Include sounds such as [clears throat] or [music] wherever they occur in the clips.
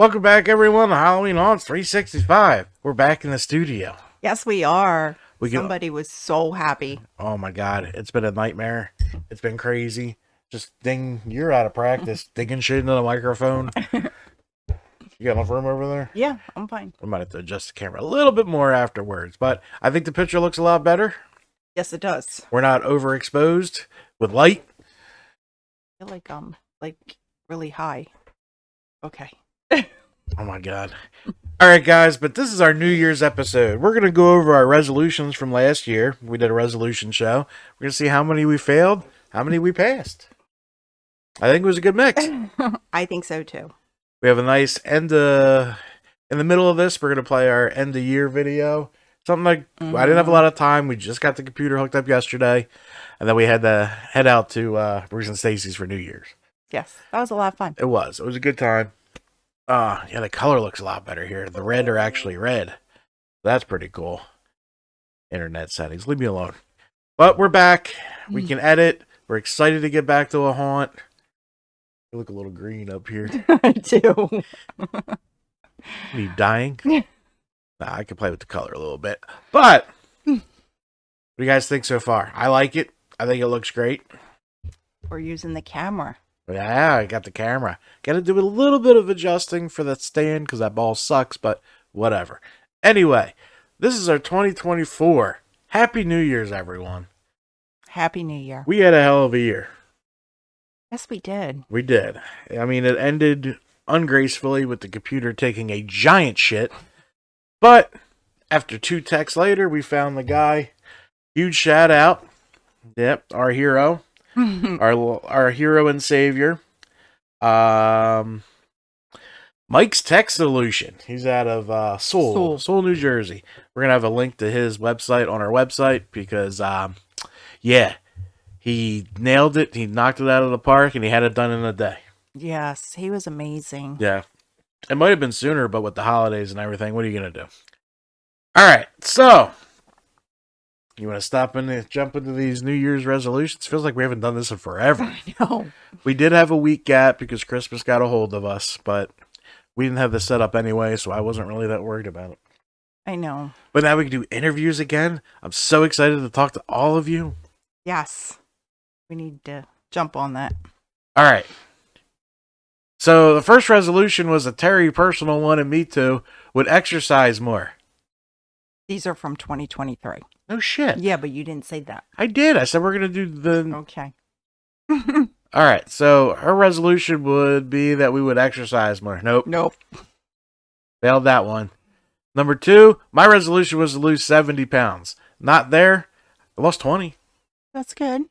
Welcome back, everyone, to Halloween Haunts 365. We're back in the studio. Yes, we are. We can- Somebody was so happy. Oh my god, it's been a nightmare. It's been crazy. Just ding, you're out of practice. [laughs] Digging shit into the microphone. You got enough room over there? Yeah, I'm fine. I might have to adjust the camera a little bit more afterwards, but I think the picture looks a lot better. Yes, it does. We're not overexposed with light. I feel like um like really high. Okay. Oh my god. All right, guys, but this is our New Year's episode. We're going to go over our resolutions from last year. We did a resolution show. We're going to see how many we failed, how many we passed. I think it was a good mix. [laughs] I think so too. We have a nice end uh in the middle of this, we're going to play our end of year video. Something like I didn't have a lot of time. We just got the computer hooked up yesterday, and then we had to head out to uh Bruce and Stacy's for New Year's. Yes, that was a lot of fun. It was. It was a good time. Uh yeah, the color looks a lot better here. The red are actually red. That's pretty cool. Internet settings. Leave me alone. But we're back. We can edit. We're excited to get back to a haunt. You look a little green up here. [laughs] I do. Are you dying? [laughs] nah, I can play with the color a little bit. But what do you guys think so far? I like it. I think it looks great. We're using the camera. Yeah, I got the camera. Got to do a little bit of adjusting for that stand because that ball sucks, but whatever. Anyway, this is our 2024. Happy New Year's, everyone. Happy New Year. We had a hell of a year. Yes, we did. We did. I mean, it ended ungracefully with the computer taking a giant shit. But after two texts later, we found the guy. Huge shout out. Yep, our hero, [laughs] our our hero and savior. Um, Mike's Tech Solution. He's out of uh, Sewell, Sewell, Sewell. New Jersey. We're gonna have a link to his website on our website because, um, yeah, he nailed it. He knocked it out of the park, and he had it done in a day. yes, he was amazing. Yeah. It might have been sooner, but with the holidays and everything, what are you going to do? All right. So, you want to stop and jump into these New Year's resolutions? Feels like we haven't done this in forever. [laughs] No. we did have a week gap because Christmas got a hold of us, but we didn't have this set up anyway, so I wasn't really that worried about it. I know. But now we can do interviews again. I'm so excited to talk to all of you. Yes. We need to jump on that. All right. So the first resolution was a Terry personal one, and me too, would exercise more. These are from 2023. No shit. Yeah, but you didn't say that. I did. I said we're gonna do the. Okay. [laughs] All right. So her resolution would be that we would exercise more. Nope. nope. Failed that one. Number two, my resolution was to lose seventy pounds. Not there. I lost twenty. That's good.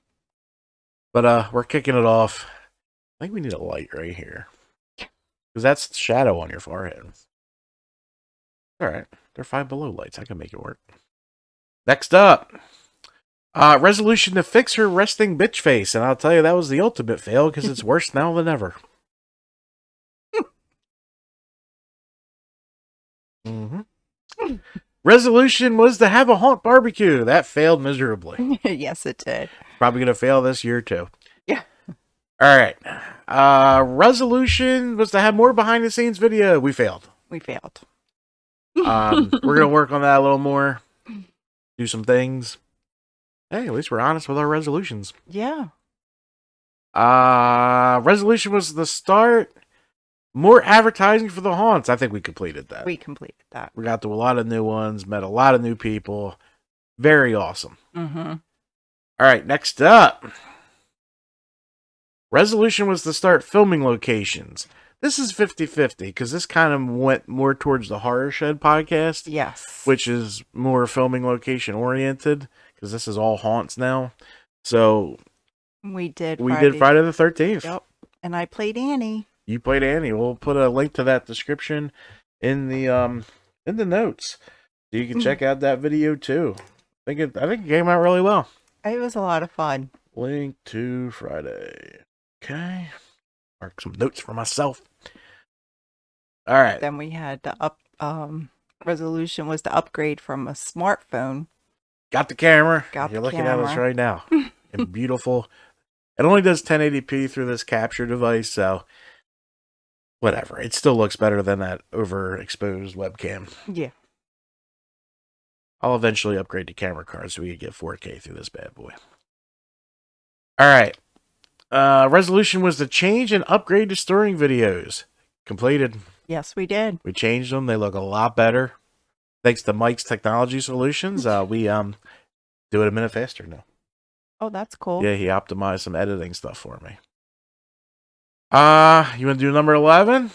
But uh, we're kicking it off. I think we need a light right here, because that's the shadow on your forehead. All right, they're five below lights. I can make it work. Next up, uh, resolution to fix her resting bitch face, and I'll tell you that was the ultimate fail because it's worse [laughs] now than ever. hmm Resolution was to have a haunt barbecue. That failed miserably. [laughs] yes, it did. Probably gonna fail this year too. Yeah. All right. Uh, resolution was to have more behind the scenes video. We failed. We failed. Um, we're gonna work on that a little more. Do some things. Hey, at least we're honest with our resolutions. Yeah. Uh, resolution was the start. More advertising for the haunts. I think we completed that. We completed that. we got to a lot of new ones. Met a lot of new people. Very awesome. Mm-hmm. All right, next up. Resolution was to start filming locations. This is 50 50 because this kind of went more towards the Horror Shed podcast, Yes. which is more filming location oriented because this is all haunts now. So we did. we did Friday the 13th. Yep. And I played Annie. You played Annie. We'll put a link to that description in the um in the notes. So you can check out that video too. I think it I think it came out really well. It was a lot of fun. Link to Friday. Okay. Mark some notes for myself. All right. Then we had the up um resolution was to upgrade from a smartphone. Got the camera. Got You're the looking at us right now. [laughs] and beautiful. It only does 1080p through this capture device, so whatever. It still looks better than that overexposed webcam. Yeah. I'll eventually upgrade to camera card so we can get 4K through this bad boy. All right. Uh, resolution was to change and upgrade to storing videos. Completed. Yes, we did. We changed them. They look a lot better. Thanks to Mike's Technology Solutions, uh, we um do it a minute faster now. Oh, that's cool. Yeah, he optimized some editing stuff for me. Uh, you want to do number 11?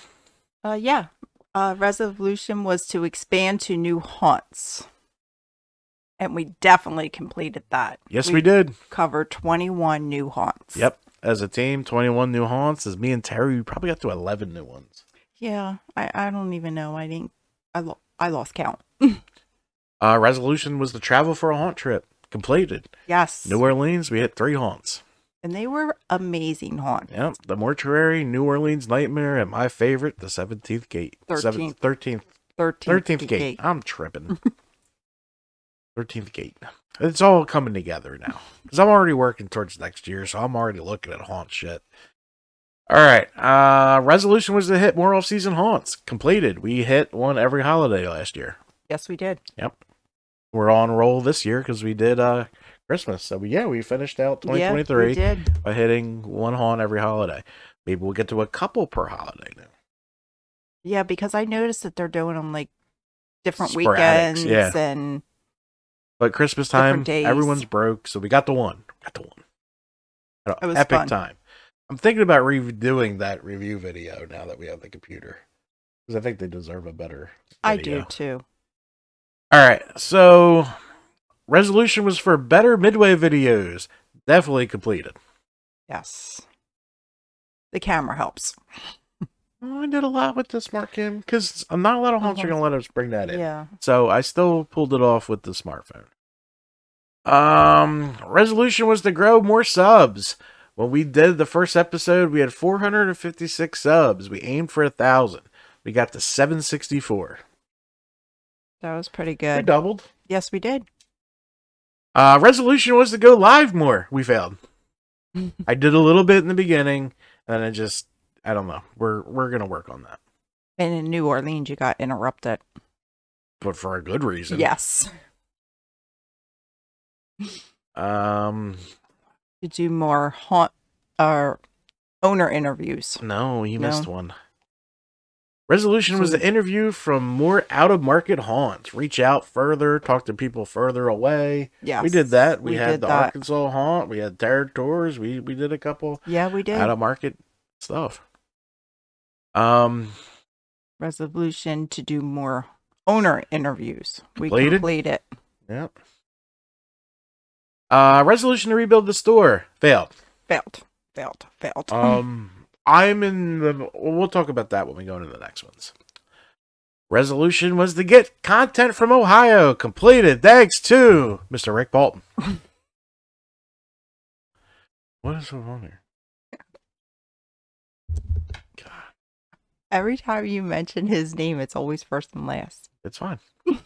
Uh, yeah. Uh, resolution was to expand to new haunts. And we definitely completed that. Yes, we did. Cover 21 new haunts. Yep. As a team, 21 new haunts. As me and Terry, we probably got to 11 new ones. Yeah, I, I don't even know. I didn't, I, lo- I lost count. [laughs] Uh, resolution was to travel for a haunt trip. Completed. Yes. New Orleans, we hit three haunts. and they were amazing haunts. Yep. The Mortuary, New Orleans Nightmare, and my favorite, the 17th Gate. Seven- 13th 13th, 13th gate. I'm tripping. [laughs] 13th gate. It's all coming together now. Because I'm already working towards next year, so I'm already looking at haunt shit. All right. Uh, resolution was to hit more off season haunts. Completed. We hit one every holiday last year. Yes, we did. Yep. We're on roll this year because we did uh, Christmas. So, yeah, we finished out Yeah, we 2023 did. by hitting one haunt every holiday. Maybe we'll get to a couple per holiday now. Yeah, because I noticed that they're doing them like different Sporadics, weekends yeah. and But Christmas time, everyone's broke, so we got the one. Got the one. An was epic fun. time. I'm thinking about redoing that review video now that we have the computer because I think they deserve a better. I do too. All right, so resolution was for better midway videos. Definitely completed. Yes. The camera helps. I did a lot with the smart cam because I'm not a lot of haunts are Mhm. gonna let us bring that in. Yeah. So I still pulled it off with the smartphone. Um, resolution was to grow more subs. When we did the first episode, we had 456 subs. We aimed for a thousand. We got to 764. That was pretty good. We doubled. Yes, we did. Uh, resolution was to go live more. We failed. [laughs] I did a little bit in the beginning, and I just, I don't know. We're we're gonna work on that, And in New Orleans, you got interrupted. but for a good reason. Yes. Um. To do more haunt or owner interviews. No, you No. missed one. Resolution was to interview from more out of market haunts. Reach out further, talk to people further away. Yes. We did that. We, had the that. Arkansas haunt. We had Terror Tours. We we did a couple Yeah, we did. out of market stuff. Um, Resolution to do more owner interviews. We Completed? it. yep. Uh, resolution to rebuild the store failed. Failed. Failed. Failed. Um, I'm in the. We'll talk about that when we go into the next ones. Resolution was to get content from Ohio completed. Thanks to Mr. Rick Bolton. [laughs] what is going on here? God, Every time you mention his name, it's always first and last. it's fine. [laughs]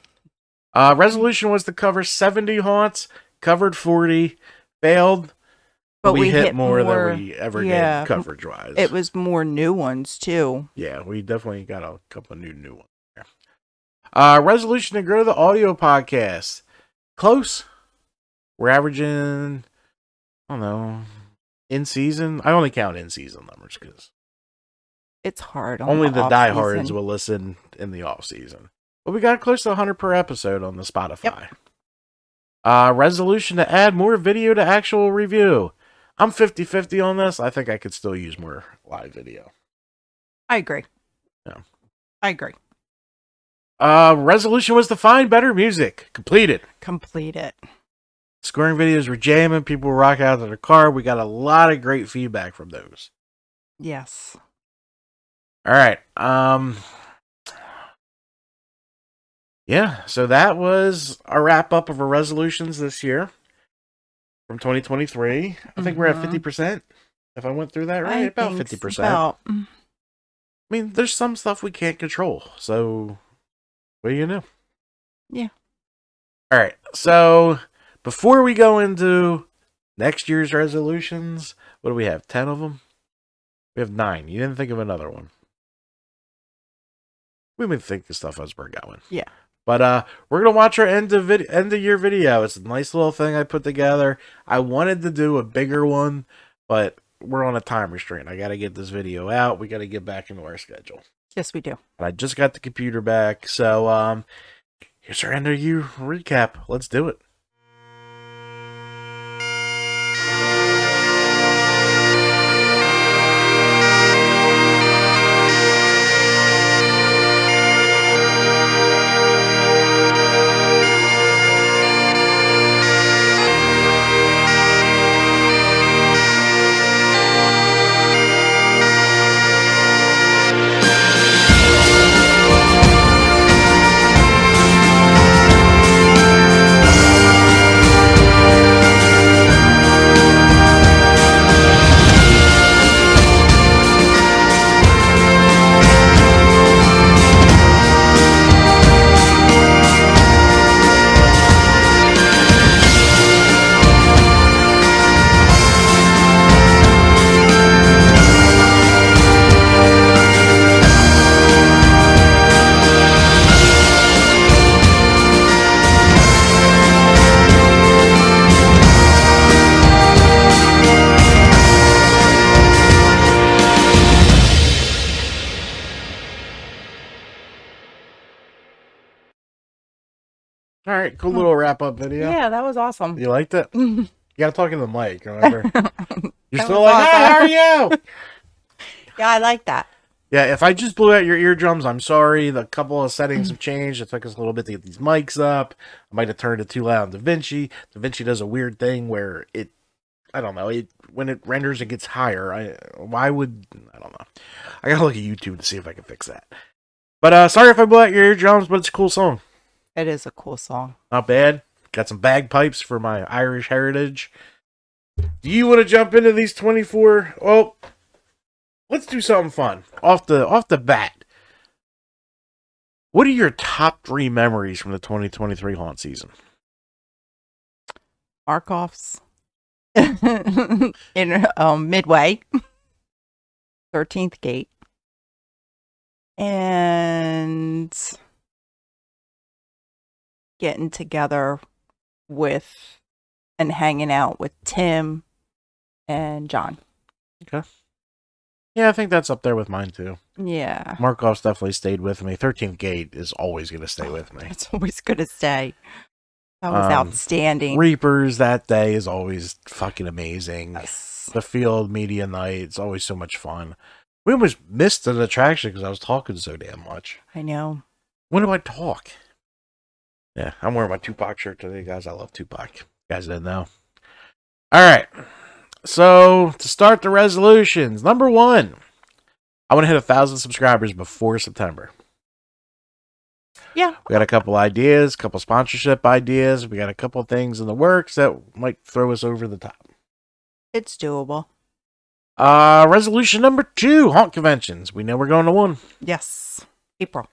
uh, resolution was to cover 70 haunts. Covered 40. Failed. But we, we hit, hit more, more- than we ever yeah. did coverage wise. It was more new ones too. Yeah, we definitely got a couple of new new ones there. Uh resolution to grow the audio podcast. Close. We're averaging I don't know. In season. I only count in season numbers because It's hard. On only the off diehards will listen in the off season. But we got close to 100 per episode on the Spotify. Uh resolution to add more video to actual review. I'm 50-50 on this. I think I could still use more live video. I agree. Yeah. I agree. Uh, resolution was to find better music. Completed. Complete it. Scoring videos were jamming. People were rocking out to their car. We got a lot of great feedback from those. Yes. All right. Um. Yeah. So that was a wrap up of our resolutions this year from 2023. I think we're at Mhm. 50 percent. If I went through that right, I about 50 percent. I about- mm, mean, there's some stuff we can't control. So, what do you know? Yeah. All right. So, before we go into next year's resolutions, what do we have? 10 of them? We have nine. You didn't think of another one. we would think the stuff as we're going. Yeah. But uh, we're gonna watch our end of vid- end of year video. It's a nice little thing I put together. I wanted to do a bigger one, but we're on a time restraint. I got to get this video out. We got to get back into our schedule. Yes, we do. And I just got the computer back, so um, here's our end of year recap. Let's do it. All right, cool little wrap up video. Yeah, that was awesome. You liked it? You gotta talk in the mic, remember? [laughs] You're still like, hi, how are you? [laughs] yeah, I like that. yeah, if I just blew out your eardrums, I'm sorry. The couple of settings have changed. It took us a little bit to get these mics up. I might have turned it too loud on DaVinci. DaVinci does a weird thing where it, I don't know, it when it renders, it gets higher. I why would I don't know. I gotta look at YouTube to see if I can fix that. But uh sorry if I blew out your eardrums, but it's a cool song. It is a cool song. Not bad. Got some bagpipes for my Irish heritage. Do you want to jump into these 24? Well, let's do something fun. Off the off the bat. What are your top 3 memories from the 2023 haunt season? Markov's [laughs] in um, Midway, 13th Gate, and getting together with and hanging out with Tim and John. Okay. Yeah, I think that's up there with mine too. Yeah, Markov's definitely stayed with me. 13th Gate is always going to stay with me. it's always going to stay. That was Um, outstanding. Reapers that day is always fucking amazing. Yes. the field media night. It's always so much fun. We almost missed an attraction because I was talking so damn much. I know. When do I talk? Yeah, I'm wearing my Tupac shirt today, guys. I love Tupac. You guys didn't know. All right. So to start the resolutions, number one, I want to hit a thousand subscribers before September. Yeah. We got a couple ideas, couple sponsorship ideas. We got a couple things in the works that might throw us over the top. It's doable. Uh, resolution number two, haunt conventions. We know we're going to one. Yes. April.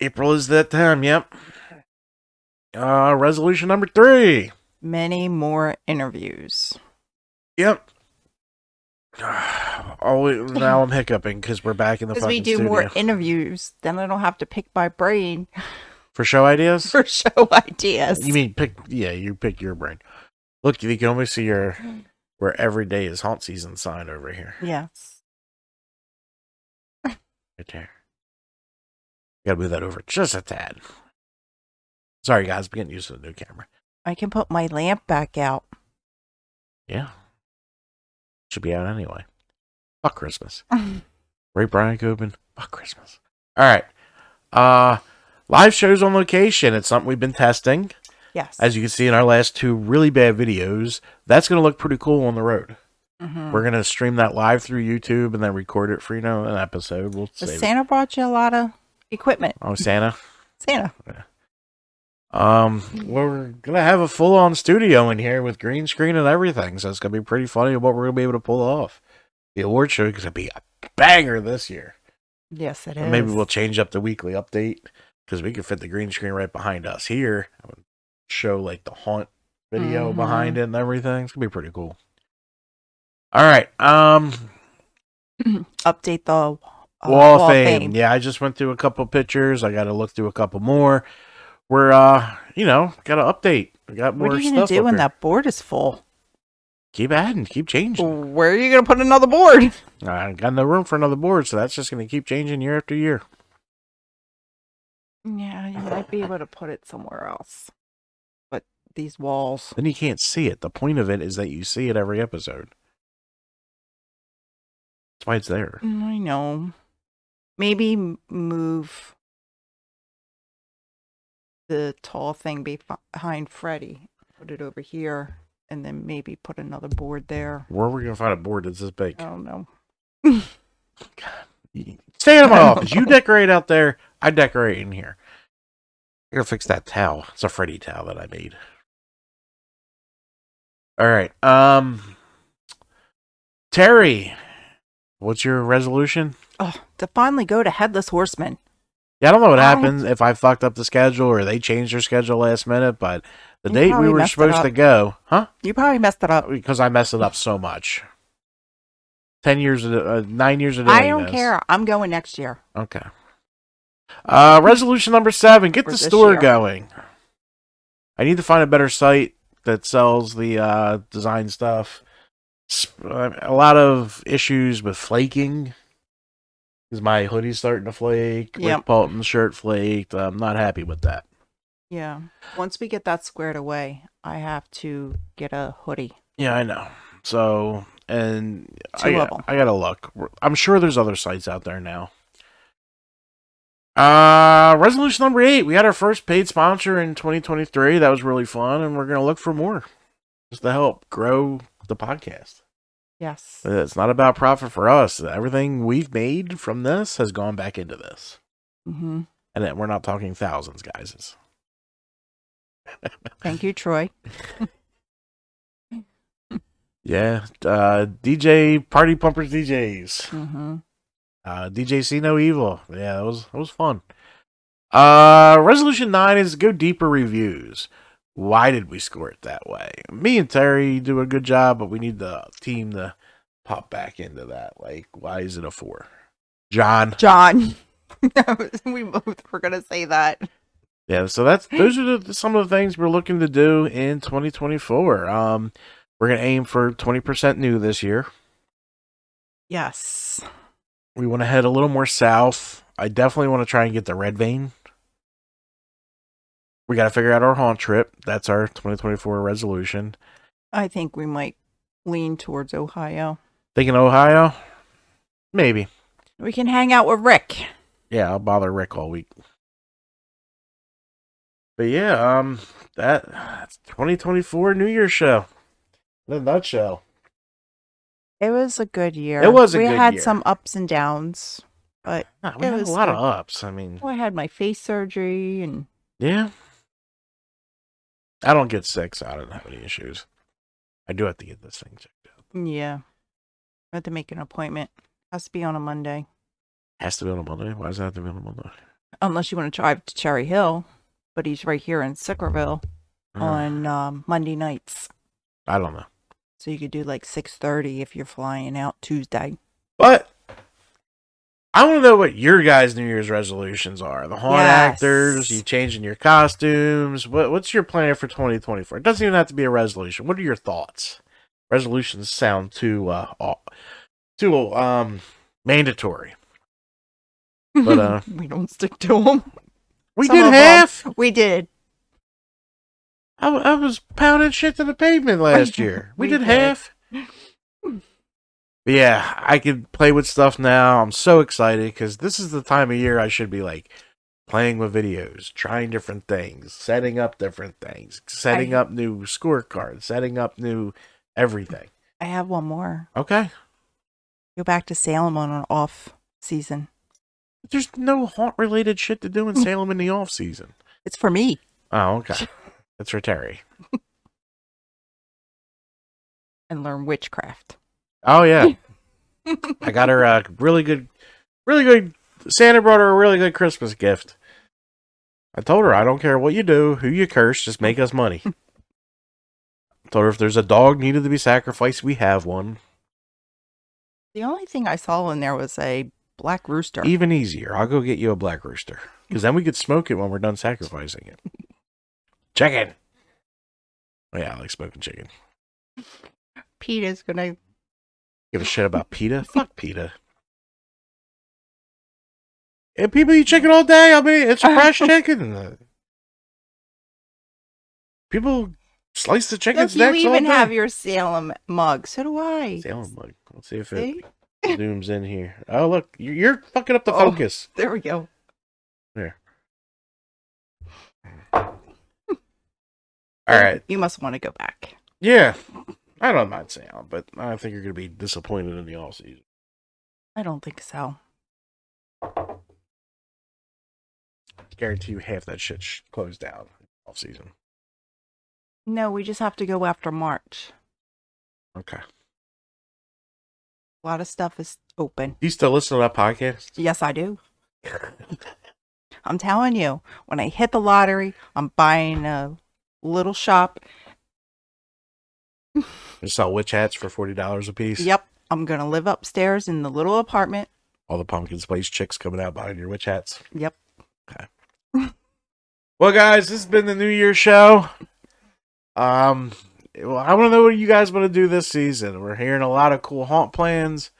April is that time, yep. Uh, resolution number three. Many more interviews. Yep. [sighs] Oh, now I'm hiccuping because we're back in the [laughs] Because we do studio. more interviews, then I don't have to pick my brain [laughs] For show ideas? for show [laughs] ideas. You mean pick, yeah, you pick your brain. Look, you can almost see your, where every day is haunt season sign over here. yes. Right there. Gotta move that over just a tad. Sorry, guys, I'm getting used to the new camera. I can put my lamp back out. Yeah. Should be out anyway. Fuck Christmas. [laughs] Ray Brian Coben? Fuck Christmas. All right. Uh, live shows on location. It's something we've been testing. yes. As you can see in our last two really bad videos, that's going to look pretty cool on the road. Mhm. We're going to stream that live through YouTube and then record it for, you know, an episode. We'll The save it. Santa brought you a lot of equipment. Oh, Santa. [laughs] Santa. Um, we're gonna have a full on studio in here with green screen and everything, so it's gonna be pretty funny what we're gonna be able to pull off. The award show is gonna be a banger this year. Yes, it is. And maybe we'll change up the weekly update because we can fit the green screen right behind us here. I would show like the haunt video Mhm. behind it and everything. It's gonna be pretty cool. All right. Um, [clears throat] update the uh, Wall, of fame. Yeah, I just went through a couple pictures. I got to look through a couple more. We're, uh, you know, got to update. We got more What are you gonna do when there. that board is full? Keep adding, keep changing. Where are you gonna put another board? [laughs] I got no room for another board, so that's just going to keep changing year after year. Yeah, you might be able to put it somewhere else. But these walls. Then you can't see it. The point of it is that you see it every episode. That's why it's there. Mm, I know. Maybe move the tall thing behind Freddy. Put it over here, and then maybe put another board there. Where are we going to find a board that's this big? I don't know. [laughs] Stay in my [laughs] office. You decorate out there. I decorate in here. I gotta fix that towel. It's a Freddy towel that I made. All right. Um, Terry, what's your resolution? Oh, to finally go to Headless Horseman. Yeah, I don't know what I- happens if I fucked up the schedule or they changed their schedule last minute, but the You date we were supposed to go, huh? You probably messed it up. Because I messed it up so much. Ten years, of, uh, nine years of doing I don't this. care. I'm going next year. Okay. Uh, resolution number seven: get For the store year. going. I need to find a better site that sells the uh, design stuff. A lot of issues with flaking. Because my hoodie's starting to flake. Rick Yep. Paulton's shirt flaked. I'm not happy with that. Yeah. Once we get that squared away, I have to get a hoodie. Yeah, I know. So, and Two I, got-. I gotta look. I'm sure there's other sites out there now. Uh, resolution number eight. We had our first paid sponsor in 2023. That was really fun, and we're gonna look for more, just to help grow the podcast. Yes. It's not about profit for us. Everything we've made from this has gone back into this, hmm and then we're not talking thousands, guys. [laughs] Thank you, Troy. yeah. Uh, DJ Party Pumpers DJs. hmm Uh, DJ See No Evil. Yeah, that was that was fun. Uh, resolution nine is go deeper reviews. Why did we score it that way? Me and Terry do a good job, but we need the team to pop back into that. Like, why is it a four? John. John. [laughs] we both were gonna say that. Yeah, so that's those are the, some of the things we're looking to do in 2024. Um, we're gonna aim for 20% new this year. Yes. We want to head a little more south. I definitely want to try and get the red vein. We got to figure out our haunt trip. That's our 2024 resolution. I think we might lean towards Ohio. Thinking Ohio? Maybe. We can hang out with Rick. Yeah, I'll bother Rick all week. But yeah, um, that that's 2024 New Year's show. In a nutshell. It was a good year. It was a we good had some ups and downs. But Nah, we It had a lot of ups. I mean, well, I had my face surgery and yeah. I don't get sick, so I don't have any issues. I do have to get this thing checked out. yeah. I had to make an appointment. Has to be on a Monday. Has to be on a Monday. Why does it have to be on a Monday? Unless you want to drive to Cherry Hill. But he's right here in Sicklerville Uh, on um, Monday nights. I don't know. So you could do like six thirty if you're flying out Tuesday. But I want to know what your guys' New Year's resolutions are. The haunt Yes. actors, you changing your costumes. What what's your plan for 2024? It doesn't even have to be a resolution. What are your thoughts? Resolutions sound too uh too um mandatory. But, uh, [laughs] we don't stick to them. We Some did half. We did. I, I was pounding shit to the pavement last [laughs] year. We, We did, did. half. But yeah, I can play with stuff now. I'm so excited because this is the time of year I should be like playing with videos, trying different things, setting up different things, setting I- up new scorecards, setting up new everything. I have one more. Okay. Go back to Salem on an off season. There's no haunt related shit to do in [laughs] Salem in the off season. It's for me. Oh, okay. [laughs] That's for Terry. And learn witchcraft. Oh yeah. [laughs] I got her a really good, really good. Santa brought her a really good Christmas gift. I told her I don't care what you do, who you curse, just make us money. [laughs] told her if there's a dog needed to be sacrificed, we have one. The only thing I saw in there was a Black Rooster. Even easier. I'll go get you a black rooster. Because then we could smoke it when we're done sacrificing it. Chicken. Oh, yeah, I like smoking chicken. Peter's gonna. Give a shit about PETA? Fuck PETA. And people eat chicken all day. I mean, it's uh-huh. fresh chicken. People slice the chicken's you necks all even have your Salem mug. So do I. Salem mug. Let's see if it See? zooms in here. Oh, look, you- you're fucking up the Oh. focus. There we go. There. [laughs] All right. You must want to go back. Yeah. I don't mind Salem, but I think you're going to be disappointed in the all season. I don't think so. Guarantee you half that shit sh- closed down off season. No, we just have to go after March. Okay. A lot of stuff is open. You still listen to that podcast? Yes, I do. I'm telling you, when I hit the lottery, I'm buying a little shop. They sell witch hats for forty dollars a piece. Yep, I'm gonna live upstairs in the little apartment. All the pumpkin spice chicks coming out buying your witch hats. Yep. Okay. [laughs] well, guys, this has been the New Year show. Um, well, I want to know what you guys want to do this season. We're hearing a lot of cool haunt plans.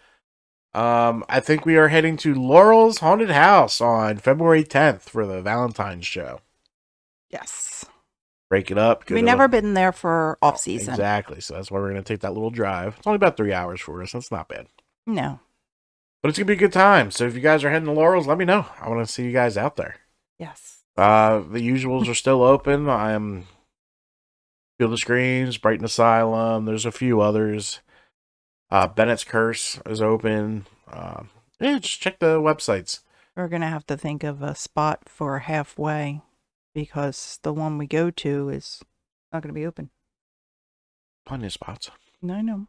Um, I think we are heading to Laurel's Haunted House on February 10th for the Valentine's show. Yes. Break it up. We to never been there for off season. Exactly. So that's why we're going to take that little drive. It's only about three hours for us. That's not bad. No. But it's going to be a good time. So if you guys are heading to Laurel's, let me know. I want to see you guys out there. Yes. Uh, the usuals are still open. I'm Field of Screams, Brighton Asylum. There's a few others. Uh, Bennett's Curse is open. Um, yeah, just check the websites. We're gonna have to think of a spot for halfway because the one we go to is not gonna be open. Plenty of spots. No, no.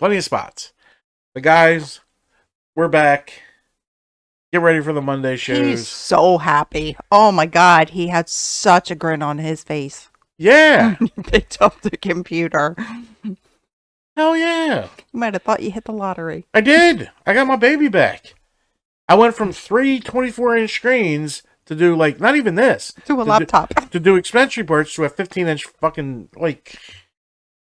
Plenty of spots. But guys, we're back. Get ready for the Monday shows. He's so happy. Oh my god, he had such a grin on his face. Yeah. [laughs] picked up the computer. Hell yeah. You might have thought you hit the lottery. I did. I got my baby back. I went from three 24 inch screens to do like not even this To a do- laptop. [laughs] to do expense reports to a 15 inch fucking like.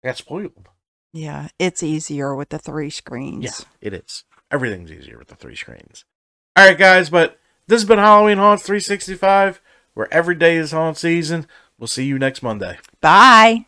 Got spoiled. Yeah, it's easier with the three screens. Yeah, it is. Everything's easier with the three screens. All right, guys, but this has been Halloween Haunts 365, where every day is haunt season. We'll see you next Monday. Bye.